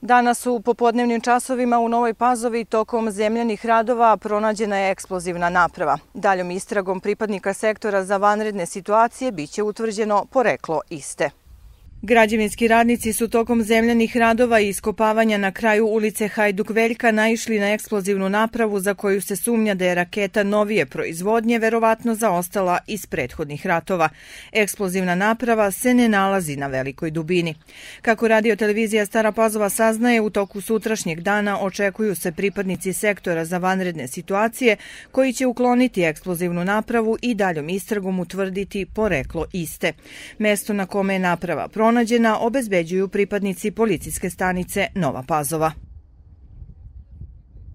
Danas u popodnevnim časovima u Novoj Pazovi tokom zemljenih radova pronađena je eksplozivna naprava. Daljom istragom pripadnika sektora za vanredne situacije biće utvrđeno poreklo iste. Građevinski radnici su tokom zemljanih radova i iskopavanja na kraju ulice Hajduk Veljka naišli na eksplozivnu napravu za koju se sumnja da je raketa novije proizvodnje verovatno zaostala iz prethodnih ratova. Eksplozivna naprava se ne nalazi na velikoj dubini. Kako radio televizija Stara Pazova saznaje, u toku sutrašnjeg dana očekuju se pripadnici sektora za vanredne situacije koji će ukloniti eksplozivnu napravu i daljom istragom utvrditi poreklo iste. Mesto na kome je naprava pronađena obezbeđuju pripadnici policijske stanice Nova Pazova.